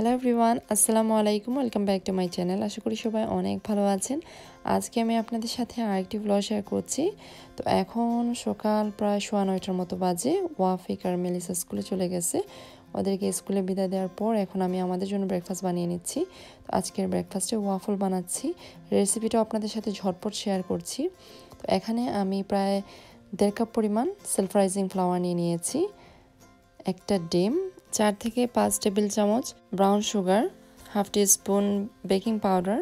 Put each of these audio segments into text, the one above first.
Hello everyone আসসালামু আলাইকুম welcome back to my channel আশা করি সবাই অনেক ভালো আছেন। আজকে আমি আপনাদের সাথে আরেকটি ব্লগ শেয়ার করছি। তো এখন সকাল প্রায় সোয়া নয়টার মতো বাজে। ওয়াফিক আর মেলিসা স্কুলে চলে গেছে। ওদেরকে স্কুলে বিদায় দেওয়ার পর এখন আমি আমাদের জন্য ব্রেকফাস্ট বানিয়ে নিচ্ছি। তো আজকের ব্রেকফাস্টে ওয়াফল বানাচ্ছি। রেসিপিটাও আপনাদের সাথে ঝটপট শেয়ার করছি। তো এখানে আমি প্রায় দেড় কাপ পরিমাণ সেলফ রাইজিং ফ্লাওয়ার নিয়ে নিয়েছি। একটা ডিম চার থেকে পাঁচ টেবিল চামচ brown sugar, half teaspoon baking powder,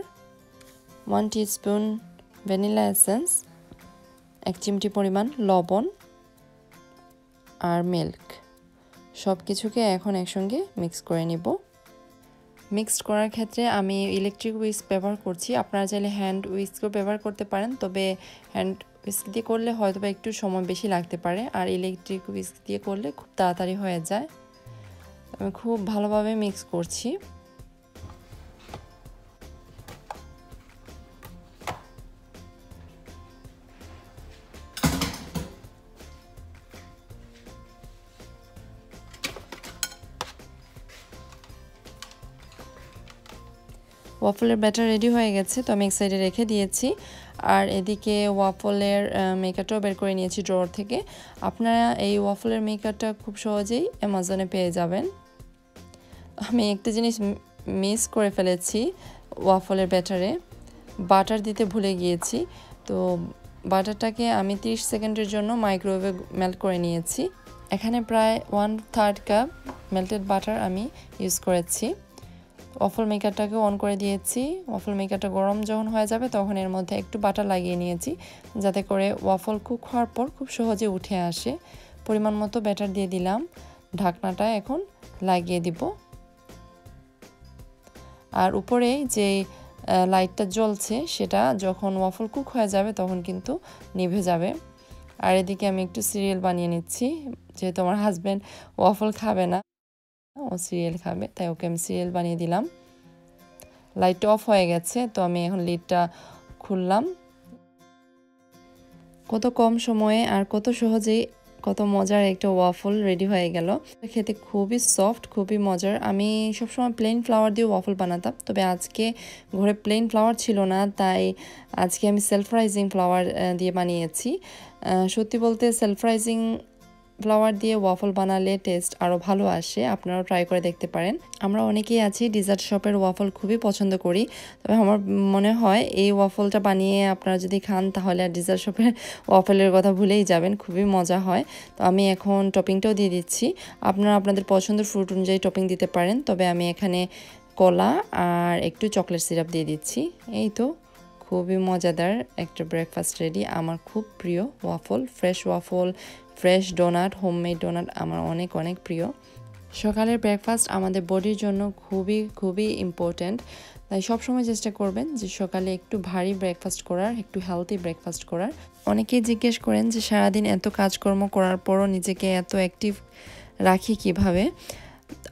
one teaspoon vanilla essence, এক চিমটি পরিমাণ লবণ আর মিল্ক। সব কিছুকে এখন একসঙ্গে মিক্স করে নিব। মিক্সড করার ক্ষেত্রে আমি ইলেকট্রিক উইস্ক ব্যবহার করছি। আপনারা চাইলে হ্যান্ড উইস্কও ব্যবহার করতে পারেন, তবে হ্যান্ড উইস্ক দিয়ে করলে হয়তো একটু সময় বেশি লাগতে পারে, আর ইলেকট্রিক উইস্ক দিয়ে করলে খুব তাড়াতাড়ি হয়ে যায়। আমি খুব ভালোভাবে মিক্স করছি। ওয়াফলের ব্যাটার রেডি হয়ে গেছে, তো আমি এক সাইডে রেখে দিয়েছি। আর এদিকে ওয়াফলের মেকারটাও বের করে নিয়েছি ড্রর থেকে। আপনারা এই ওয়াফলের মেকারটা খুব সহজেই অ্যামাজনে পেয়ে যাবেন। আমি একটা জিনিস মিস করে ফেলেছি ওয়াফলের ব্যাটারে বাটার দিতে ভুলে গিয়েছি। তো বাটারটাকে আমি 30 সেকেন্ডের জন্য মাইক্রোওয়েভে মেল্ট করে নিয়েছি। এখানে প্রায় one third cup melted butter আমি ইউজ করেছি। ওয়াফল মেকারটাকে অন করে দিয়েছি। ওয়াফল মেকারটা গরম যখন হয়ে যাবে তখন এর মধ্যে একটু বাটার লাগিয়ে নিয়েছি, যাতে করে ওয়াফল কুক হওয়ার পর খুব সহজে উঠে আসে। পরিমাণ মতো ব্যাটার দিয়ে দিলাম। ঢাকনাটা এখন লাগিয়ে দিব। আর উপরে যে লাইটটা জ্বলছে সেটা যখন ওয়াফল কুক হয়ে যাবে তখন কিন্তু নিভে যাবে। আর এদিকে আমি একটু সিরিয়াল বানিয়ে নিচ্ছি, যেহেতু আমার হাজব্যান্ড ওয়াফল খাবে না, ও সিরিয়াল খাবে, তাই ওকে আমি সিরিয়াল বানিয়ে দিলাম। লাইটটা অফ হয়ে গেছে, তো আমি এখন লিডটা খুললাম। কত কম সময়ে আর কত সহজেই কত মজার একটা ওয়াফল রেডি হয়ে গেল। খেতে খুবই সফট খুবই মজার। আমি সবসময় প্লেন ফ্লাওয়ার দিয়ে ওয়াফল বানাতাম। তবে আজকে ঘরে প্লেন ফ্লাওয়ার ছিল না, তাই আজকে আমি সেলফ রাইজিং ফ্লাওয়ার দিয়ে বানিয়েছি। সত্যি বলতে সেলফ রাইজিং ফ্লাওয়ার দিয়ে ওয়াফল বানালে টেস্ট আরও ভালো আসে, আপনারাও ট্রাই করে দেখতে পারেন। আমরা অনেকেই আছি ডিজার্ট শপের ওয়াফল খুবই পছন্দ করি, তবে আমার মনে হয় এই ওয়াফলটা বানিয়ে আপনারা যদি খান, তাহলে আর ডিজার্ট শপের ওয়াফলের কথা ভুলেই যাবেন, খুবই মজা হয়। তো আমি এখন টপিংটাও দিয়ে দিচ্ছি। আপনারা আপনাদের পছন্দের ফ্রুট অনুযায়ী টপিং দিতে পারেন, তবে আমি এখানে কলা আর একটু চকলেট সিরাপ দিয়ে দিচ্ছি। এই তো। খুবই মজাদার একটা ব্রেকফাস্ট রেডি আমার খুব প্রিয় waffle fresh waffle fresh donut homemade donut আমার অনেক অনেক প্রিয়। সকালের ব্রেকফাস্ট আমাদের বডির জন্য খুবই খুবই ইম্পর্ট্যান্ট তাই সবসময় চেষ্টা করবেন যে সকালে একটু ভারী ব্রেকফাস্ট করার, একটু হেলদি ব্রেকফাস্ট করার। অনেকেই জিজ্ঞেস করেন যে সারাদিন এত কাজকর্ম করার পরও নিজেকে এত অ্যাক্টিভ রাখি কীভাবে?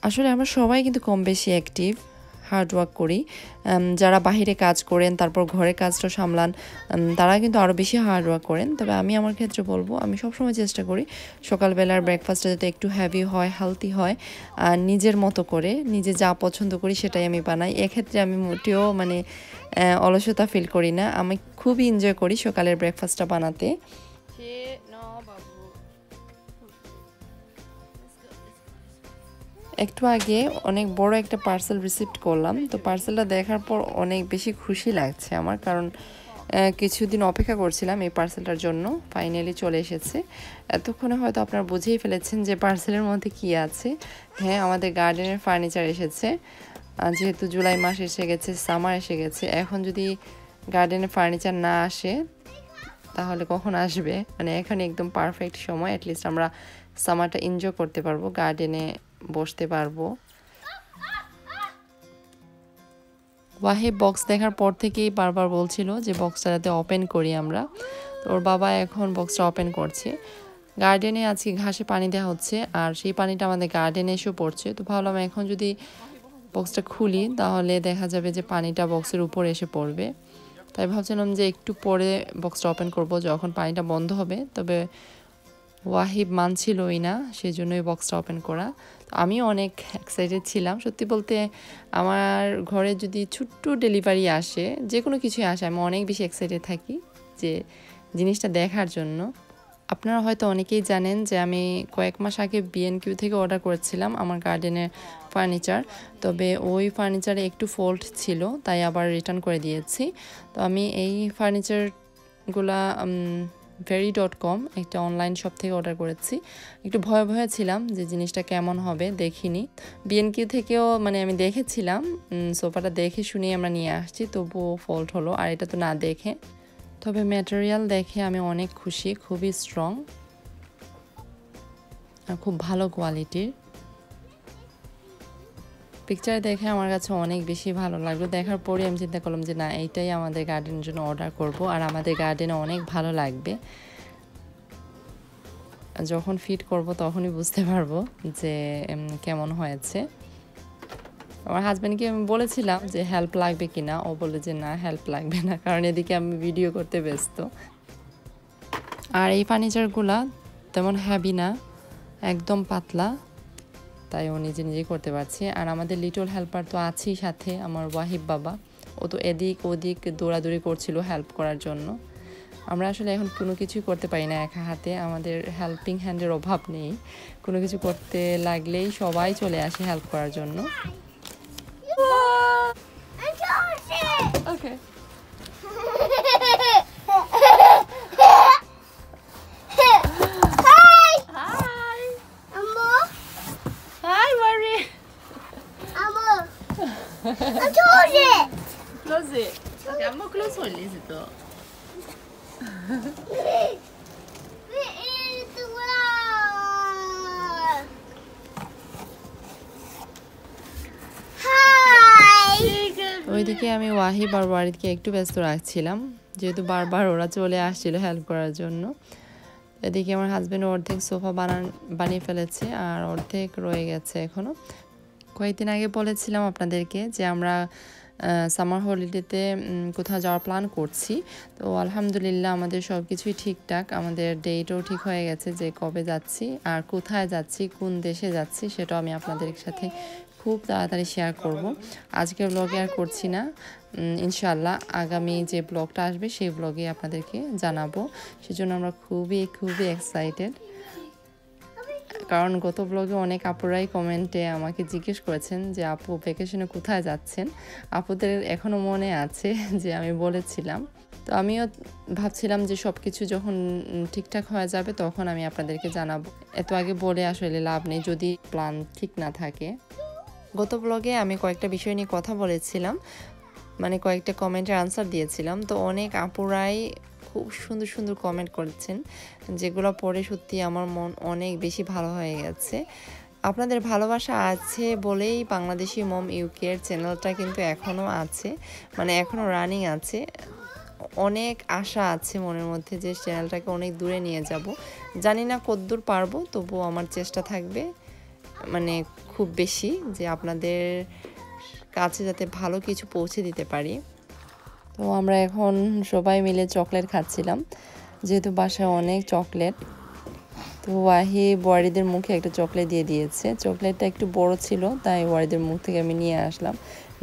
আসলে আমরা সবাই কিন্তু কম বেশি অ্যাক্টিভ হার্ড ওয়ার্ক করি। যারা বাহিরে কাজ করেন, তারপর ঘরের কাজটা সামলান তারা কিন্তু আরও বেশি হার্ড ওয়ার্ক করেন। তবে আমি আমার ক্ষেত্রে বলব, আমি সবসময় চেষ্টা করি সকালবেলার ব্রেকফাস্টটা যাতে একটু হ্যাভি হয় হেলদি হয়, আর নিজের মতো করে, নিজে যা পছন্দ করি সেটাই আমি বানাই। এক্ষেত্রে আমি মোটেও মানে অলসতা ফিল করি না। আমি খুবই এনজয় করি সকালের ব্রেকফাস্টটা বানাতে। একটু আগে অনেক বড় একটা পার্সেল রিসিপ্ট করলাম। তো পার্সেলটা দেখার পর অনেক বেশি খুশি লাগছে আমার, কারণ কিছুদিন অপেক্ষা করছিলাম এই পার্সেলটার জন্য। ফাইনালি চলে এসেছে। এতক্ষণে হয়তো আপনারা বুঝেই ফেলেছেন যে পার্সেলের মধ্যে কি আছে। হ্যাঁ আমাদের গার্ডেনের ফার্নিচার এসেছে। যেহেতু জুলাই মাস এসে গেছে সামার এসে গেছে, এখন যদি গার্ডেনের ফার্নিচার না আসে, তাহলে কখন আসবে? মানে এখানে একদম পারফেক্ট সময় অ্যাটলিস্ট আমরা সামারটা এনজয় করতে পারব গার্ডেনে বসতে পারব। ওয়াহে বক্স দেখার পর থেকেই বারবার বলছিল যে বক্সটা যাতে ওপেন করি আমরা। তো ওর বাবা এখন বক্সটা ওপেন করছে। গার্ডেনে আজকে ঘাসে পানি দেওয়া হচ্ছে আর সেই পানিটা আমাদের গার্ডেনে এসেও পড়ছে। তো ভাবলাম এখন যদি বক্সটা খুলি তাহলে দেখা যাবে যে পানিটা বক্সের উপর এসে পড়বে। তাই ভাবছিলাম যে একটু পরে বক্সটা ওপেন করব যখন পানিটা বন্ধ হবে। তবে ওয়াহিব মানছিলই না সেই জন্য এই বক্সটা ওপেন করা। আমিও অনেক এক্সাইটেড ছিলাম। সত্যি বলতে আমার ঘরে যদি ছোট্ট ডেলিভারি আসে যে কোনো কিছুই আসে, আমি অনেক বেশি এক্সাইটেড থাকি যে জিনিসটা দেখার জন্য। আপনারা হয়তো অনেকেই জানেন যে আমি কয়েক মাস আগে বিএনকিউ থেকে অর্ডার করেছিলাম আমার গার্ডেনের ফার্নিচার তবে ওই ফার্নিচারে একটু ফল্ট ছিল, তাই আবার রিটার্ন করে দিয়েছি। তো আমি এই ফার্নিচারগুলা ভেরি ডট কম একটা অনলাইন শপ থেকে অর্ডার করেছি। একটু ভয়ে ভয়ে ছিলাম যে জিনিসটা কেমন হবে, দেখিনি। বিএনকিউ থেকেও মানে আমি দেখেছিলাম সোফাটা দেখে শুনেই আমরা নিয়ে আসছি, তবুও ফল্ট হলো, আর এটা তো না দেখে। তবে ম্যাটেরিয়াল দেখে আমি অনেক খুশি, খুবই স্ট্রং আর খুব ভালো কোয়ালিটির পিকচার দেখে আমার কাছে অনেক বেশি ভালো লাগল। দেখার পরে আমি চিন্তা করলাম যে, না এইটাই আমাদের গার্ডেনের জন্য অর্ডার করব আর আমাদের গার্ডেনে অনেক ভালো লাগবে। যখন ফিট করব তখনই বুঝতে পারব যে কেমন হয়েছে। আমার হাজব্যান্ডকে আমি বলেছিলাম যে হেল্প লাগবে কি না ও বলে যে, না হেল্প লাগবে না, কারণ এদিকে আমি ভিডিও করতে ব্যস্ত। আর এই ফার্নিচারগুলা তেমন হ্যাভি না, একদম পাতলা। তাই ও নিজে নিজে করতে পারছে। আর আমাদের লিটল হেল্পার তো আছেই সাথে আমার ওয়াহিব বাবা। ও তো এদিক ওদিক দৌড়াদৌড়ি করছিল হেল্প করার জন্য। আমরা আসলে এখন কোনো কিছুই করতে পারি না একা হাতে। আমাদের হেল্পিং হ্যান্ডের অভাব নেই। কোনো কিছু করতে লাগলেই সবাই চলে আসে হেল্প করার জন্য। Okay. I told it. Close it. Okay, I'm gonna close one, is it though? ওইদিকে আমি ওয়াহিব আর ওয়ারিদকে একটু ব্যস্ত রাখছিলাম যেহেতু বারবার ওরা চলে আসছিল হেল্প করার জন্য এদিকে আমার হাজব্যান্ড অর্ধেক সোফা বানান বানিয়ে ফেলেছে আর অর্ধেক রয়ে গেছে এখনও কয়েকদিন আগে বলেছিলাম আপনাদেরকে যে আমরা সামার হলিডেতে কোথাও যাওয়ার প্ল্যান করছি। তো আলহামদুলিল্লাহ আমাদের সব কিছুই ঠিকঠাক। আমাদের ডেটও ঠিক হয়ে গেছে যে কবে যাচ্ছি, আর কোথায় যাচ্ছি, কোন দেশে যাচ্ছি, সেটাও আমি আপনাদের সাথে খুব তাড়াতাড়ি শেয়ার করব। আজকে ব্লগে আর করছি না। ইনশাল্লাহ আগামী যে ব্লগটা আসবে, সেই ব্লগে আপনাদেরকে জানাব। সেজন্য আমরা খুবই খুবই এক্সাইটেড কারণ গত ব্লগে অনেক আপুরাই কমেন্টে আমাকে জিজ্ঞেস করেছেন যে, আপু ভ্যাকেশনে কোথায় যাচ্ছেন? আপুদের এখনও মনে আছে যে, আমি বলেছিলাম। তো আমিও ভাবছিলাম যে সব কিছু যখন ঠিকঠাক হয়ে যাবে তখন আমি আপনাদেরকে জানাব। এত আগে বলে আসলে লাভ নেই, যদি প্ল্যান ঠিক না থাকে। গত ব্লগে আমি কয়েকটা বিষয় নিয়ে কথা বলেছিলাম। মানে কয়েকটা কমেন্টের আনসার দিয়েছিলাম। তো অনেক আপুরাই খুব সুন্দর সুন্দর কমেন্ট করেছেন, যেগুলো পড়ে সত্যি আমার মন অনেক বেশি ভালো হয়ে গেছে। আপনাদের ভালোবাসা আছে বলেই বাংলাদেশি মম ইউকের চ্যানেলটা কিন্তু এখনও আছে মানে এখনও রানিং আছে। অনেক আশা আছে মনের মধ্যে যে চ্যানেলটাকে অনেক দূরে নিয়ে যাব। জানি না কদ্দূর পারব, তবুও আমার চেষ্টা থাকবে মানে খুব বেশি, যে আপনাদের কাছে যাতে ভালো কিছু পৌঁছে দিতে পারি। তো আমরা এখন সবাই মিলে চকলেট খাচ্ছিলাম। যেহেতু বাসায় অনেক চকলেট, তো ওয়াহি ওয়ারিদের মুখে একটা চকলেট দিয়ে দিয়েছে। চকলেটটা একটু বড় ছিল, তাই ওয়ারিদের মুখ থেকে আমি নিয়ে আসলাম।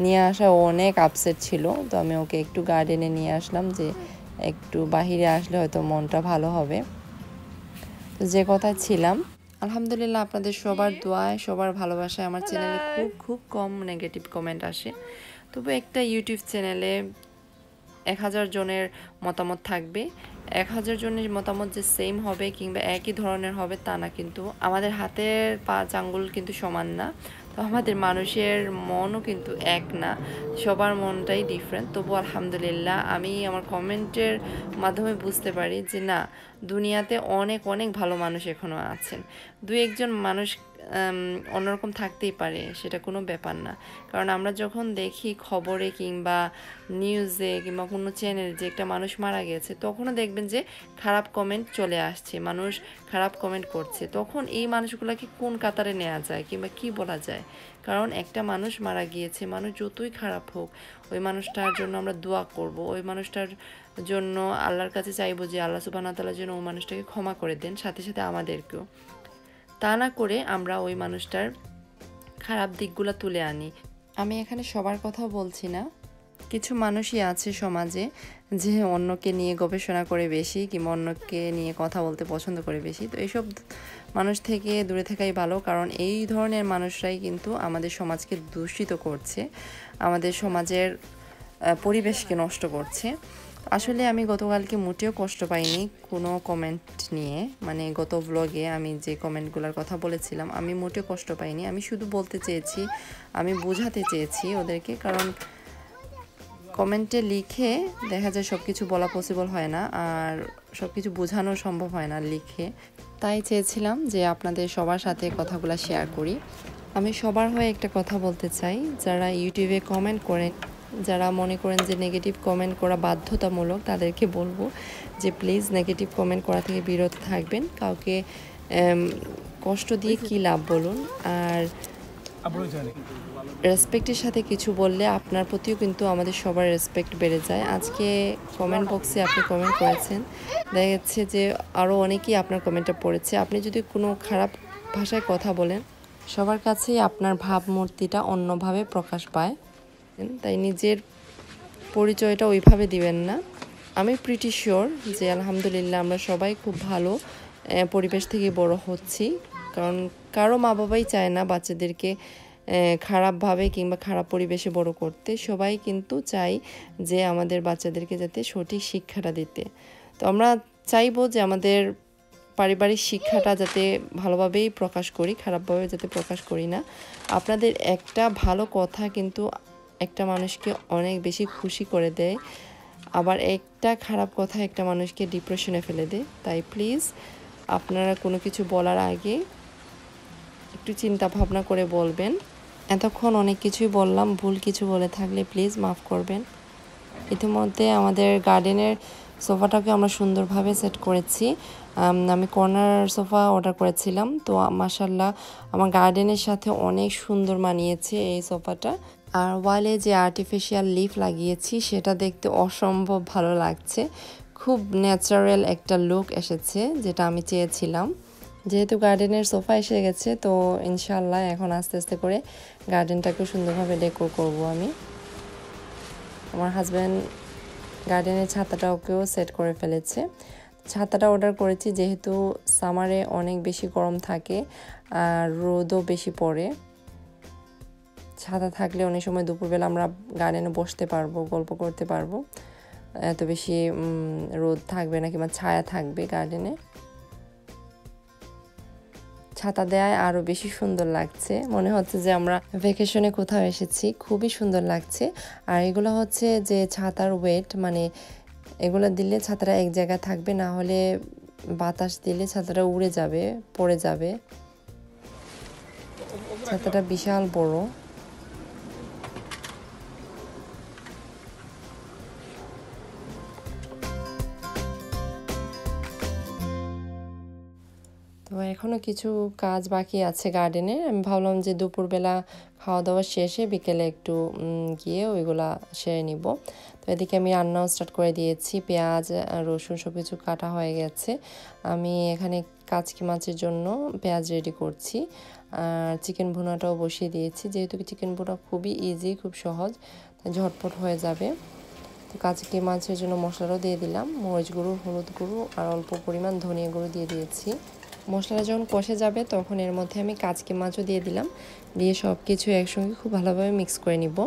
নিয়ে আসা অনেক আপসেট ছিল, তো আমি ওকে একটু গার্ডেনে নিয়ে আসলাম যে একটু বাহিরে আসলে হয়তো মনটা ভালো হবে। তো যে কথায় ছিলাম, আলহামদুলিল্লাহ আপনাদের সবার দোয়ায়, সবার ভালোবাসায় আমার চ্যানেলে খুব খুব কম নেগেটিভ কমেন্ট আসে। তবু একটা ইউটিউব চ্যানেলে এক হাজার জনের মতামত থাকবে। এক হাজার জনের মতামত যে সেম হবে কিংবা একই ধরনের হবে তা না, কিন্তু আমাদের হাতের পা আঙ্গুল কিন্তু সমান না। তো আমাদের মানুষের মনও কিন্তু এক না। সবার মনটাই ডিফারেন্ট তবু আলহামদুলিল্লাহ, আমি আমার কমেন্টের মাধ্যমে বুঝতে পারি যে না, দুনিয়াতে অনেক অনেক ভালো মানুষ এখনও আছেন। দু একজন মানুষ অন্যরকম থাকতেই পারে, সেটা কোনো ব্যাপার না। কারণ আমরা যখন দেখি খবরে কিংবা নিউজে কিংবা কোনো চ্যানেলে যে একটা মানুষ মারা গেছে, তখনও দেখবেন যে খারাপ কমেন্ট চলে আসছে, মানুষ খারাপ কমেন্ট করছে। তখন এই মানুষগুলোকে কোন কাতারে নেওয়া যায় কিংবা কি বলা যায়? কারণ একটা মানুষ মারা গিয়েছে, মানুষ যতই খারাপ হোক, ওই মানুষটার জন্য আমরা দোয়া করব, ওই মানুষটার জন্য আল্লাহর কাছে চাইব যে আল্লাহ সুবাহ তালার জন্য ওই মানুষটাকে ক্ষমা করে দেন, সাথে সাথে আমাদেরকেও। তা না করে আমরা ওই মানুষটার খারাপ দিকগুলো তুলে আনি। আমি এখানে সবার কথা বলছি না। কিছু মানুষই আছে সমাজে যে অন্যকে নিয়ে গবেষণা করে বেশি কিংবা অন্যকে নিয়ে কথা বলতে পছন্দ করে বেশি। তো এইসব মানুষ থেকে দূরে থাকাই ভালো কারণ এই ধরনের মানুষরাই কিন্তু আমাদের সমাজকে দূষিত করছে আমাদের সমাজের পরিবেশকে নষ্ট করছে। আসলে আমি গতকালকে মোটেও কষ্ট পাইনি কোনো কমেন্ট নিয়ে। মানে গত ব্লগে আমি যে কমেন্টগুলোর কথা বলেছিলাম, আমি মোটেও কষ্ট পাইনি। আমি শুধু বলতে চেয়েছি, আমি বোঝাতে চেয়েছি ওদেরকে, কারণ কমেন্টে লিখে দেখা যায় সব কিছু বলা পসিবল হয় না, আর সব কিছু বোঝানো সম্ভব হয় না লিখে। তাই চেয়েছিলাম যে আপনাদের সবার সাথে কথাগুলো শেয়ার করি। আমি সবার হয়ে একটা কথা বলতে চাই, যারা ইউটিউবে কমেন্ট করেন যারা মনে করেন যে নেগেটিভ কমেন্ট করা বাধ্যতামূলক তাদেরকে বলব যে প্লিজ নেগেটিভ কমেন্ট করা থেকে বিরত থাকবেন। কাউকে কষ্ট দিয়ে কী লাভ বলুন? আর রেসপেক্টের সাথে কিছু বললে আপনার প্রতিও কিন্তু আমাদের সবার রেসপেক্ট বেড়ে যায়। আজকে কমেন্ট বক্সে আপনি কমেন্ট করেছেন। দেখা যাচ্ছে যে আরও অনেকেই আপনার কমেন্টটা পড়েছে। আপনি যদি কোনো খারাপ ভাষায় কথা বলেন সবার কাছেই আপনার ভাবমূর্তিটা অন্যভাবে প্রকাশ পায়। তাই নিজের পরিচয়টা ওইভাবে দিবেন না। আমি প্রিটি শিওর যে আলহামদুলিল্লাহ আমরা সবাই খুব ভালো পরিবেশ থেকে বড় হচ্ছি। কারণ কারও মা বাবাই চায় না বাচ্চাদেরকে খারাপভাবে কিংবা খারাপ পরিবেশে বড় করতে। সবাই কিন্তু চাই যে আমাদের বাচ্চাদেরকে যাতে সঠিক শিক্ষাটা দিতে। তো আমরা চাইব যে আমাদের পারিবারিক শিক্ষাটা যাতে ভালোভাবেই প্রকাশ করি, খারাপভাবে যাতে প্রকাশ করি না। আপনাদের একটা ভালো কথা কিন্তু একটা মানুষকে অনেক বেশি খুশি করে দেয়। আবার একটা খারাপ কথা, একটা মানুষকে ডিপ্রেশনে ফেলে দেয়। তাই প্লিজ আপনারা কোনো কিছু বলার আগে একটু চিন্তা ভাবনা করে বলবেন। এতক্ষণ অনেক কিছুই বললাম, ভুল কিছু বলে থাকলে প্লিজ মাফ করবেন। ইতিমধ্যে আমাদের গার্ডেনের সোফাটাকে আমরা সুন্দরভাবে সেট করেছি। আমি কর্নার সোফা অর্ডার করেছিলাম। তো মাসাল্লাহ আমার গার্ডেনের সাথে অনেক সুন্দর মানিয়েছে এই সোফাটা। আর ওয়ালে যে আর্টিফিশিয়াল লিফ লাগিয়েছি, সেটা দেখতে অসম্ভব ভালো লাগছে। খুব ন্যাচারাল একটা লুক এসেছে, যেটা আমি চেয়েছিলাম। যেহেতু গার্ডেনের সোফা এসে গেছে, তো ইনশাল্লাহ এখন আস্তে আস্তে করে গার্ডেনটাকে সুন্দরভাবে ডেকোর করব আমি। আমার হাজব্যান্ড গার্ডেনের ছাতাটাকেও সেট করে ফেলেছে। ছাতাটা অর্ডার করেছি, যেহেতু সামারে অনেক বেশি গরম থাকে আর রোদও বেশি পড়ে। ছাতা থাকলে অনেক সময় দুপুরবেলা আমরা গার্ডেনে বসতে পারব, গল্প করতে পারব। এত বেশি রোদ থাকবে না কিংবা ছায়া থাকবে গার্ডেনে ছাতা দেয় আরও বেশি সুন্দর লাগছে। মনে হচ্ছে যে আমরা ভ্যাকেশনে কোথাও এসেছি, খুবই সুন্দর লাগছে। আর এগুলো হচ্ছে যে ছাতার ওয়েট মানে এগুলো দিলে ছাতাটা এক জায়গায় থাকবে, না হলে বাতাস দিলে ছাতাটা উড়ে যাবে, পড়ে যাবে। ছাতাটা বিশাল বড়। তো এখনও কিছু কাজ বাকি আছে গার্ডেনে আমি ভাবলাম যে দুপুরবেলা খাওয়া দাওয়া শেষে বিকেলে একটু গিয়ে ওইগুলা সেরে নিব। তো এদিকে আমি রান্নাও স্টার্ট করে দিয়েছি। পেঁয়াজ রসুন সব কিছু কাটা হয়ে গেছে। আমি এখানে কাচকি মাছের জন্য পেঁয়াজ রেডি করছি। আর চিকেন ভুনাটাও বসিয়ে দিয়েছি। যেহেতু চিকেন ভুনা খুবই ইজি খুব সহজ ঝটপট হয়ে যাবে। তো কাচকি মাছের জন্য মশলাটাও দিয়ে দিলাম। মরিচ গুঁড়ো, হলুদ গুঁড়ো আর অল্প পরিমাণ ধনিয়া গুঁড়ো দিয়ে দিয়েছি। মশলাটা যখন কষে যাবে, তখন এর মধ্যে আমি কাচকি মাছও দিয়ে দিলাম। দিয়ে সব কিছু একসঙ্গে খুব ভালোভাবে মিক্স করে নিব।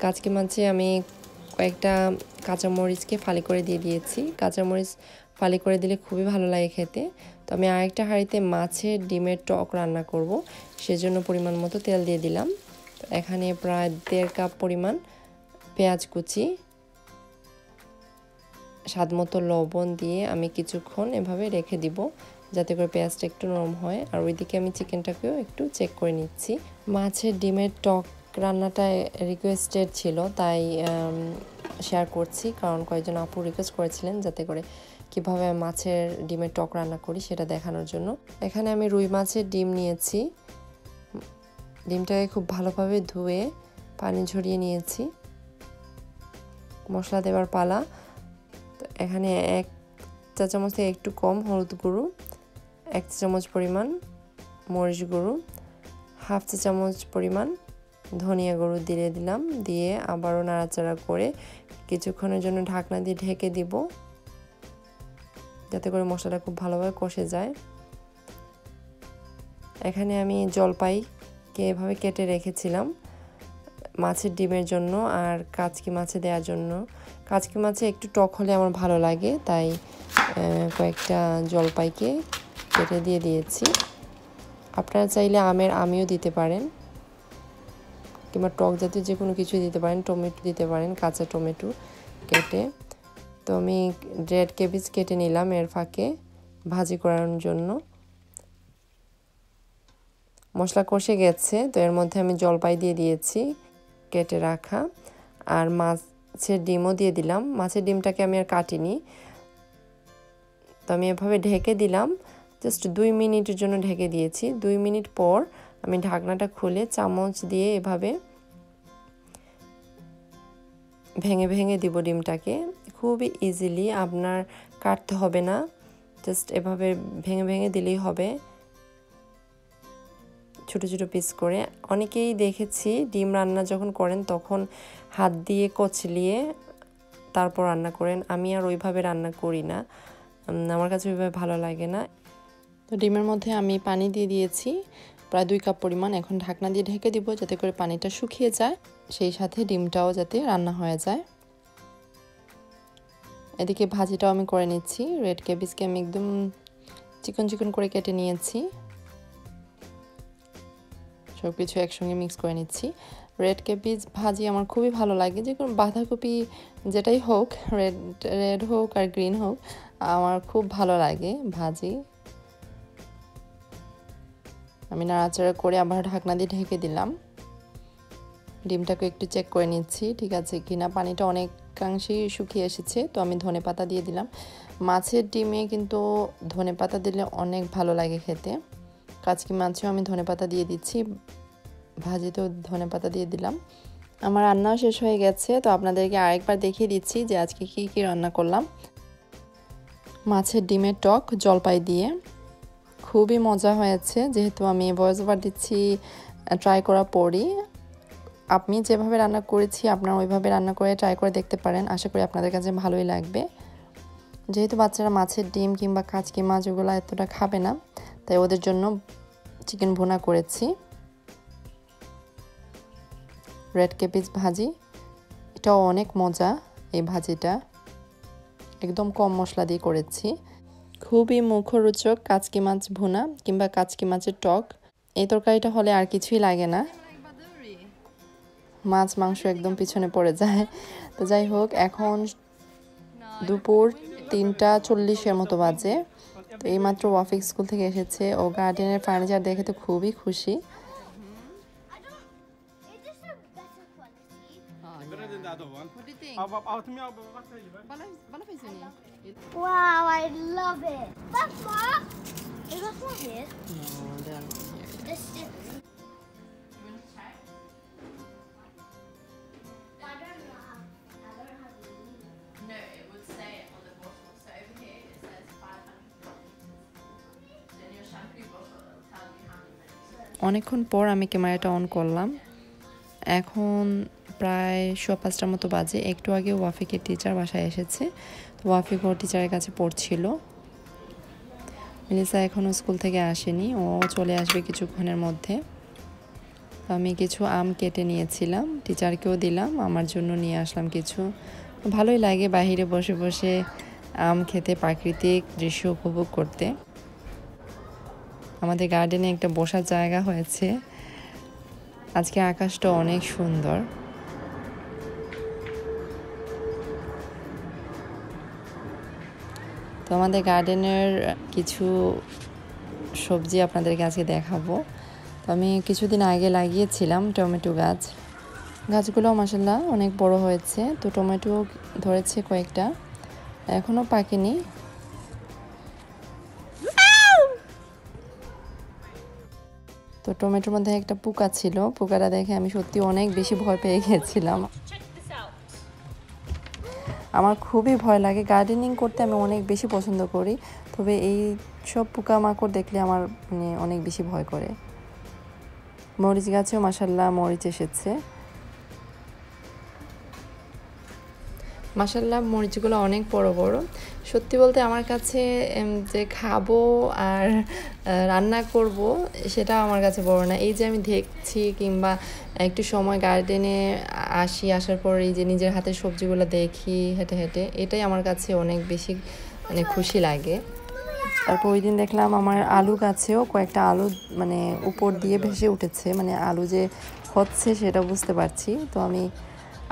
কাচকি মাছে আমি কয়েকটা কাঁচামরিচকে ফালি করে দিয়ে দিয়েছি। কাঁচামরিচ ফালি করে দিলে খুবই ভালো লাগে খেতে। তো আমি আরেকটা হাঁড়িতে মাছের ডিমের টক রান্না করব। সেজন্য পরিমাণ মতো তেল দিয়ে দিলাম। এখানে প্রায় দেড় কাপ পরিমাণ পেঁয়াজ কুচি স্বাদ মতো লবণ দিয়ে আমি কিছুক্ষণ এভাবে রেখে দিব, যাতে করে পেঁয়াজটা একটু নরম হয়। আর ওইদিকে আমি চিকেনটাকেও একটু চেক করে নিচ্ছি। মাছের ডিমের টক রান্নাটা রিকোয়েস্টেড ছিল, তাই শেয়ার করছি। কারণ কয়েকজন আপু রিকোয়েস্ট করেছিলেন যাতে করে কীভাবে মাছের ডিমের টক রান্না করি সেটা দেখানোর জন্য। এখানে আমি রুই মাছের ডিম নিয়েছি। ডিমটাকে খুব ভালোভাবে ধুয়ে পানি ঝরিয়ে নিয়েছি। মশলা দেওয়ার পালা। এখানে এক চা চামচ থেকে একটু কম হলুদ গুঁড়ো, এক চা চামচ পরিমাণ মরিচ গুঁড়ো, হাফ চা চামচ পরিমাণ ধনিয়া গুঁড়ো দিয়ে দিলাম, দিয়ে আবারও নাড়াচাড়া করে কিছুক্ষণের জন্য ঢাকনা দিয়ে ঢেকে দিব, যাতে করে মশলাটা খুব ভালোভাবে কষে যায়। এখানে আমি জলপাইকে এভাবে কেটে রেখেছিলাম। মাছের ডিমের জন্য আর কাচকি মাছে দেওয়ার জন্য। কাচকি মাছে একটু টক হলে আমার ভালো লাগে, তাই কয়েকটা জলপাইকে কেটে দিয়ে দিয়েছি। আপনারা চাইলে আমের আমিও দিতে পারেন, কিংবা টক জাতীয় যে কোনো কিছু দিতে পারেন, টমেটো দিতে পারেন, কাঁচা টমেটো কেটে। তো আমি রেড কেবিজ কেটে নিলাম এর ফাঁকে ভাজি করার জন্য। মশলা কষে গেছে, তো এর মধ্যে আমি জলপাই দিয়ে দিয়েছি। কেটে রাখা আর মাছের ডিমও দিয়ে দিলাম। মাছের ডিমটাকে আমি আর কাটিনি। তো আমি এভাবে ঢেকে দিলাম। জাস্ট দুই মিনিটের জন্য ঢেকে দিয়েছি। দুই মিনিট পর আমি ঢাকনাটা খুলে চামচ দিয়ে এভাবে ভেঙে ভেঙে দিব ডিমটাকে। খুবই ইজিলি আপনার কাটতে হবে না। জাস্ট এভাবে ভেঙে ভেঙে দিলেই হবে। ছোট ছোট পিস করে। অনেকেই দেখেছি ডিম রান্না যখন করেন তখন হাত দিয়ে কচলিয়ে তারপর রান্না করেন। আমি আর ওইভাবে রান্না করি না। আমার কাছে ওইভাবে ভালো লাগে না। তো ডিমের মধ্যে আমি পানি দিয়ে দিয়েছি। প্রায় দুই কাপ পরিমাণ এখন ঢাকনা দিয়ে ঢেকে দিব যাতে করে পানিটা শুকিয়ে যায়। সেই সাথে ডিমটাও যাতে রান্না হয়ে যায়। এদিকে ভাজিটাও আমি করে নিচ্ছি। রেড ক্যাবিজকে আমি একদম চিকন চিকন করে কেটে নিয়েছি। সব কিছু একসঙ্গে মিক্স করে নিচ্ছি। রেড ক্যাবিজ ভাজি আমার খুবই ভালো লাগে, যে কোনো বাঁধাকপি যেটাই হোক রেড রেড হোক আর গ্রিন হোক, আমার খুব ভালো লাগে ভাজি। আমি নাড়াচাড়া করে আবার ঢাকনা দিয়ে ঢেকে দিলাম। ডিমটাকে একটু চেক করে নিচ্ছি, ঠিক আছে কিনা পানিটা অনেকাংশেই শুকিয়ে এসেছে, তো আমি ধনে পাতা দিয়ে দিলাম। মাছের ডিমে কিন্তু ধনে পাতা দিলে অনেক ভালো লাগে খেতে। কাচকি মাছেও আমি ধনে পাতা দিয়ে দিচ্ছি। ভাজিতেও ধনে পাতা দিয়ে দিলাম। আমার রান্নাও শেষ হয়ে গেছে, তো আপনাদেরকে আরেকবার দেখিয়ে দিচ্ছি যে আজকে কি কি রান্না করলাম। মাছের ডিমের টক, জলপাই দিয়ে। খুবই মজা হয়েছে, যেহেতু আমি ভয়েস ওভার দিচ্ছি ট্রাই করার পরই আপনি যেভাবে রান্না করেছি, আপনারা ওইভাবে রান্না করে ট্রাই করে দেখতে পারেন। আশা করি আপনাদের কাছে ভালোই লাগবে। যেহেতু বাচ্চারা মাছের ডিম কিংবা কাচকি মাছ ওগুলো এতটা খাবে না তাই ওদের জন্য চিকেন ভুনা করেছি। রেড কেপিস ভাজি। এটাও অনেক মজা এই ভাজিটা। একদম কম মশলা দিয়ে করেছি। খুবই মুখরোচক কাচকি মাছ ভুনা কিংবা কাচকি মাছের টক। এই তরকারিটা হলে আর কিছুই লাগে না। মাছ, মাংস একদম পিছনে পড়ে যায়। তো যাই হোক, এখন দুপুর তিনটা চল্লিশের মতো বাজে। এই মাত্র ওয়াফিক স্কুল থেকে এসেছে। ও গার্ডেনের ফার্নিচার দেখে তো খুবই খুশি। অনেকক্ষণ পর আমি ক্যামেরাটা অন করলাম। এখন প্রায় সোয়া পাঁচটার মতো বাজে। একটু আগে ওয়াফিকের টিচার বাসায় এসেছে। তো ওয়াফিক ওর টিচারের কাছে পড়ছিল। মিলিসা এখনও স্কুল থেকে আসেনি। ও চলে আসবে কিছুক্ষণের মধ্যে। তো আমি কিছু আম কেটে নিয়েছিলাম। টিচারকেও দিলাম। আমার জন্য নিয়ে আসলাম কিছু। ভালোই লাগে বাইরে বসে বসে আম খেতে, প্রাকৃতিক দৃশ্য উপভোগ করতে। আমাদের গার্ডেনে একটা বসার জায়গা হয়েছে। আজকে আকাশটা অনেক সুন্দর। তো আমাদের গার্ডেনের কিছু সবজি আপনাদেরকে আজকে দেখাবো। তো আমি কিছুদিন আগে লাগিয়েছিলাম টমেটো গাছ। গাছগুলো মাসাল্লাহ অনেক বড় হয়েছে। তো টমেটো ধরেছে কয়েকটা। এখনও পাকেনি। তো টমেটোর মধ্যে একটা পোকা ছিল। পোকাটা দেখে আমি সত্যি অনেক বেশি ভয় পেয়ে গেছিলাম. আমার খুবই ভয় লাগে। গার্ডেনিং করতে আমি অনেক বেশি পছন্দ করি। তবে এই সব পোকামাকড় দেখলে আমার মানে অনেক বেশি ভয় করে। মরিচ গাছেও মাসাল্লাহ মরিচ এসেছে। মাসাল্লাহ মরিচগুলো অনেক বড় বড়। সত্যি বলতে আমার কাছে যে খাব আর রান্না করব সেটা আমার কাছে বড় না। এই যে আমি দেখছি কিংবা একটু সময় গার্ডেনে আসি, আসার পর এই যে নিজের হাতে সবজিগুলো দেখি হেঁটে হেঁটে, এটাই আমার কাছে অনেক বেশি মানে খুশি লাগে। তারপর ওই দিন দেখলাম আমার আলু গাছেও কয়েকটা আলু মানে উপর দিয়ে ভেসে উঠেছে মানে আলু যে হচ্ছে সেটা বুঝতে পারছি। তো আমি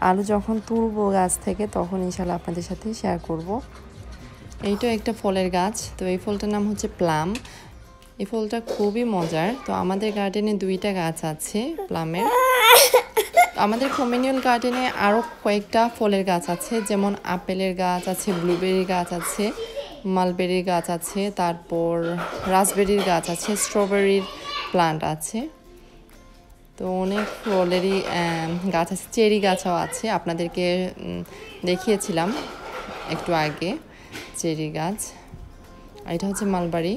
আলু যখন তুলবো গাছ থেকে তখন ইনশাল্লাহ আপনাদের সাথে শেয়ার করব। এইটা একটা ফলের গাছ, তো এই ফলটার নাম হচ্ছে প্লাম। এই ফলটা খুবই মজার। তো আমাদের গার্ডেনে দুইটা গাছ আছে প্লামের। আমাদের কমিউনিয়াল গার্ডেনে আরও কয়েকটা ফলের গাছ আছে, যেমন আপেলের গাছ আছে ব্লুবেরি গাছ আছে, মালবেরির গাছ আছে, তারপর রাসবেরির গাছ আছে, স্ট্রবেরির প্লান্ট আছে। তো অনেক ফলেরই গাছ আছে, চেরি গাছও আছে। আপনাদেরকে দেখিয়েছিলাম একটু আগে। চেরি গাছ। আর এটা হচ্ছে মালবাড়ি।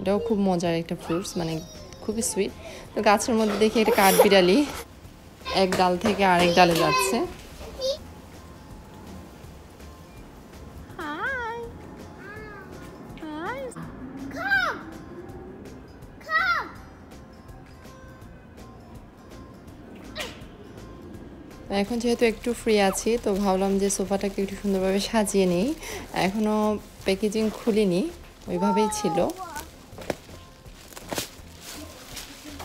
এটাও খুব মজার একটা ফ্রুটস মানে খুবই সুইট তো গাছের মধ্যে দেখি একটা কাঠবিড়ালি, এক ডাল থেকে আরেক ডালে যাচ্ছে। এখন যেহেতু একটু ফ্রি আছি, তো ভাবলাম যে সোফাটাকে একটু সুন্দরভাবে সাজিয়ে নিই। এখনও প্যাকেজিং খুলিনি, ওইভাবেই ছিল।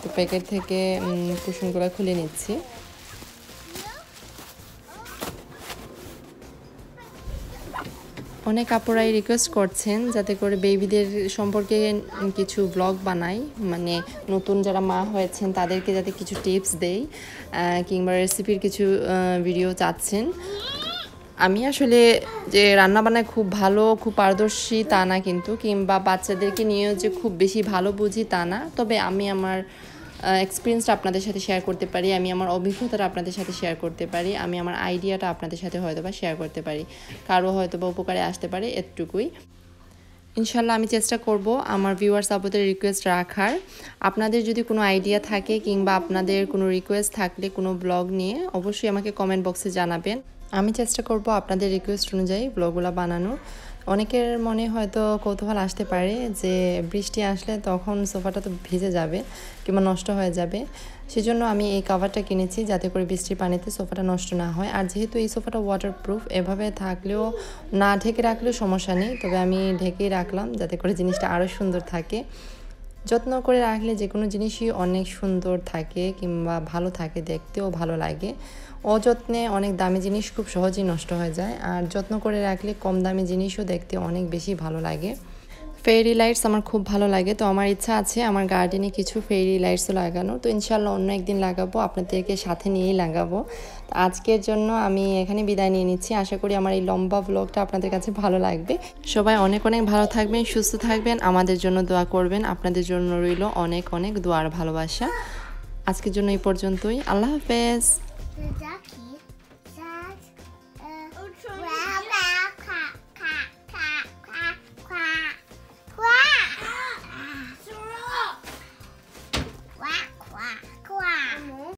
তো প্যাকেট থেকে কুসুমগুলো খুলে নিচ্ছি। অনেক আপুরাই রিকোয়েস্ট করছেন যাতে করে বেবিদের সম্পর্কে কিছু ব্লগ বানাই। মানে নতুন যারা মা হয়েছেন তাদেরকে যাতে কিছু টিপস দেই কিংবা রেসিপির কিছু ভিডিও চাচ্ছেন। আমি আসলে যে রান্না বান্নায় খুব ভালো, খুব পারদর্শী তা না কিন্তু, কিংবা বাচ্চাদেরকে নিয়েও যে খুব বেশি ভালো বুঝি তা না। তবে আমি আমার এক্সপিরিয়েন্সটা আপনাদের সাথে শেয়ার করতে পারি, আমি আমার অভিজ্ঞতাটা আপনাদের সাথে শেয়ার করতে পারি, আমি আমার আইডিয়াটা আপনাদের সাথে হয়তো বা শেয়ার করতে পারি, কারও হয়তো বা উপকারে আসতে পারে এতটুকুই। ইনশাল্লাহ আমি চেষ্টা করব আমার ভিউয়ার্স আপনাদের রিকোয়েস্ট রাখার। আপনাদের যদি কোনো আইডিয়া থাকে কিংবা আপনাদের কোনো রিকোয়েস্ট থাকলে কোনো ব্লগ নিয়ে, অবশ্যই আমাকে কমেন্ট বক্সে জানাবেন। আমি চেষ্টা করব আপনাদের রিকোয়েস্ট অনুযায়ী ব্লগগুলো বানানোর। অনেকের মনে হয়তো কৌতূহল আসতে পারে যে বৃষ্টি আসলে তখন সোফাটা তো ভিজে যাবে কিংবা নষ্ট হয়ে যাবে। সেজন্য আমি এই কাভারটা কিনেছি যাতে করে বৃষ্টির পানিতে সোফাটা নষ্ট না হয়। আর যেহেতু এই সোফাটা ওয়াটারপ্রুফ এভাবে থাকলেও না ঢেকে রাখলেও সমস্যা নেই। তবে আমি ঢেকেই রাখলাম যাতে করে জিনিসটা আরও সুন্দর থাকে। যত্ন করে রাখলে যে কোনো জিনিসই অনেক সুন্দর থাকে কিংবা ভালো থাকে দেখতেও ভালো লাগে। অযত্নে অনেক দামি জিনিস খুব সহজেই নষ্ট হয়ে যায়। আর যত্ন করে রাখলে কম দামি জিনিসও দেখতে অনেক বেশি ভালো লাগে। ফেরি লাইটস আমার খুব ভালো লাগে। তো আমার ইচ্ছা আছে আমার গার্ডেনে কিছু ফেরি লাইটসও লাগানো তো ইনশাল্লাহ অন্য একদিন লাগাবো, আপনাদেরকে সাথে নিয়েই লাগাবো। তো আজকের জন্য আমি এখানে বিদায় নিয়ে নিচ্ছি। আশা করি আমার এই লম্বা ব্লগটা আপনাদের কাছে ভালো লাগবে। সবাই অনেক অনেক ভালো থাকবেন, সুস্থ থাকবেন, আমাদের জন্য দোয়া করবেন। আপনাদের জন্য রইল অনেক অনেক দোয়ার ভালোবাসা। আজকের জন্য এই পর্যন্তই। আল্লাহ হাফেজ।